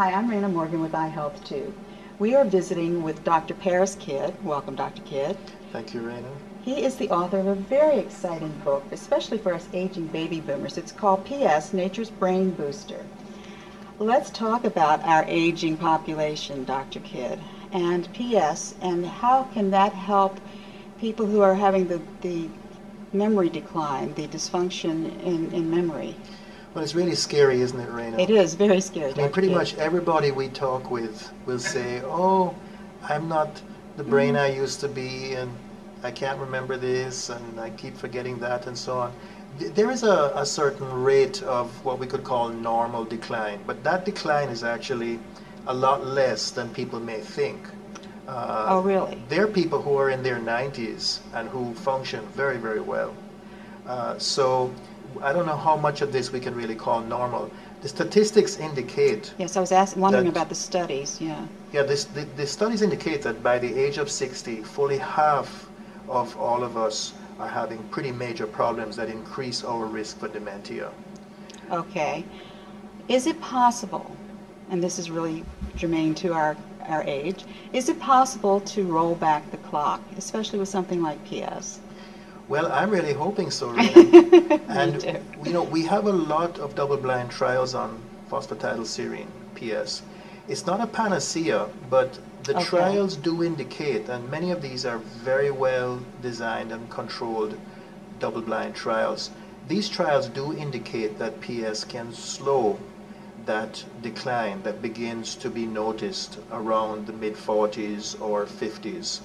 Hi, I'm Rena Morgan with iHealthTube. We are visiting with Dr. Parris Kidd. Welcome, Dr. Kidd. Thank you, Rena. He is the author of a very exciting book, especially for us aging baby boomers. It's called P.S. Nature's Brain Booster. Let's talk about our aging population, Dr. Kidd, and P.S. and how can that help people who are having the, the memory decline, the dysfunction in, in memory. Well, it's really scary, isn't it, Rena? It is very scary. I mean, pretty much everybody we talk with will say, "Oh, I'm not the brain. I used to be, and I can't remember this, and I keep forgetting that, and so on." There is a, a certain rate of what we could call normal decline, but that decline is actually a lot less than people may think. Uh, oh, really? There are people who are in their 90s and who function very, very well. Uh, so I don't know how much of this we can really call normal. The statistics indicate. Yes, I was asking, wondering that, about the studies. Yeah. Yeah, this, the, the studies indicate that by the age of 60, fully half of all of us are having pretty major problems that increase our risk for dementia. Okay. Is it possible, and this is really germane to our, our age, is it possible to roll back the clock, especially with something like PS? Well, I'm really hoping so, Rena. and you know, we have a lot of double-blind trials on phosphatidylserine (PS). It's not a panacea, but the okay. trials do indicate, and many of these are very well designed and controlled double-blind trials. These trials do indicate that PS can slow that decline that begins to be noticed around the mid 40s or 50s.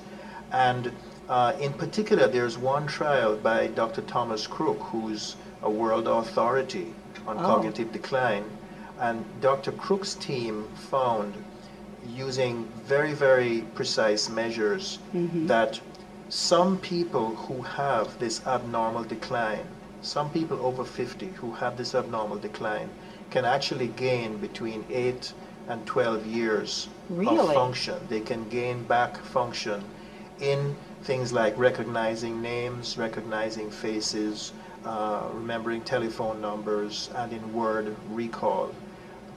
And uh, in particular, there's one trial by Dr. Thomas Crook, who's a world authority on oh. cognitive decline. And Dr. Crook's team found, using very, very precise measures, mm-hmm. that some people who have this abnormal decline, some people over 50 who have this abnormal decline, can actually gain between 8 and 12 years really? of function. They can gain back function in things like recognizing names, recognizing faces, uh, remembering telephone numbers, and in word recall.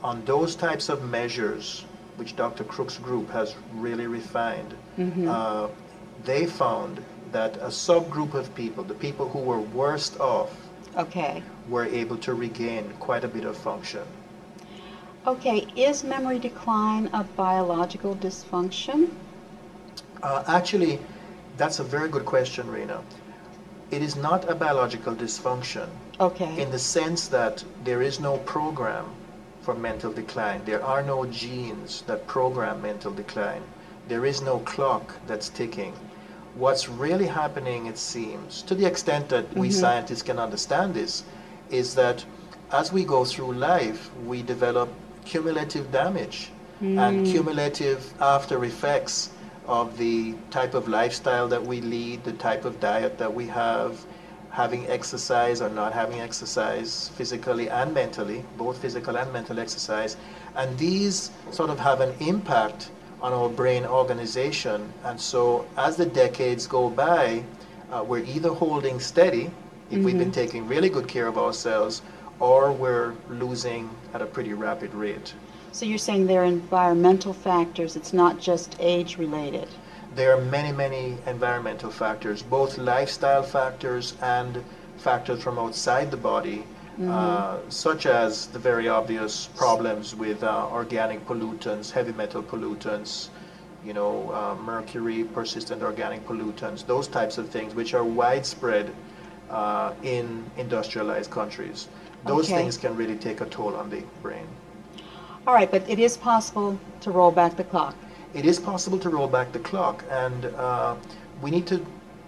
On those types of measures, which Dr. Crook's group has really refined, mm-hmm. uh, they found that a subgroup of people, the people who were worst off, okay. were able to regain quite a bit of function. Okay, is memory decline a biological dysfunction? Uh, actually, that's a very good question, Rena. It is not a biological dysfunction. Okay. In the sense that there is no program for mental decline. There are no genes that program mental decline. There is no clock that's ticking. What's really happening, it seems, to the extent that we mm-hmm. scientists can understand this, is that as we go through life, we develop cumulative damage mm. and cumulative after effects of the type of lifestyle that we lead, the type of diet that we have, having exercise or not having exercise physically and mentally, both physical and mental exercise. And these sort of have an impact on our brain organization. And so as the decades go by, uh, we're either holding steady if mm-hmm. we've been mm-hmm. taking really good care of ourselves, or we're losing at a pretty rapid rate. So you're saying there are environmental factors, it's not just age related? There are many, many environmental factors, both lifestyle factors and factors from outside the body, mm-hmm. uh, such as the very obvious problems with uh, organic pollutants, heavy metal pollutants, you know, uh, mercury, persistent organic pollutants, those types of things, which are widespread uh, in industrialized countries. Those okay. things can really take a toll on the brain. All right, but it is possible to roll back the clock. It is possible to roll back the clock, and uh, we need to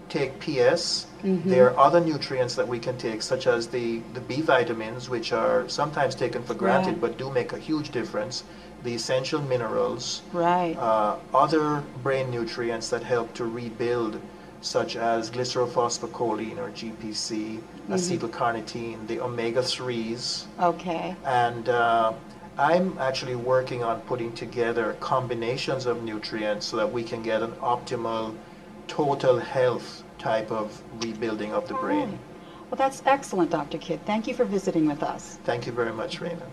take PS. Mm-hmm. There are other nutrients that we can take, such as the, the B vitamins, which are sometimes taken for granted right. but do make a huge difference. The essential minerals, right? Uh, other brain nutrients that help to rebuild, such as glycerophosphocholine or GPC, mm-hmm. acetylcarnitine, the omega 3s. Okay. And uh, I'm actually working on putting together combinations of nutrients so that we can get an optimal total health type of rebuilding of the brain. Oh, well, that's excellent, Dr. Kidd. Thank you for visiting with us. Thank you very much, Raymond.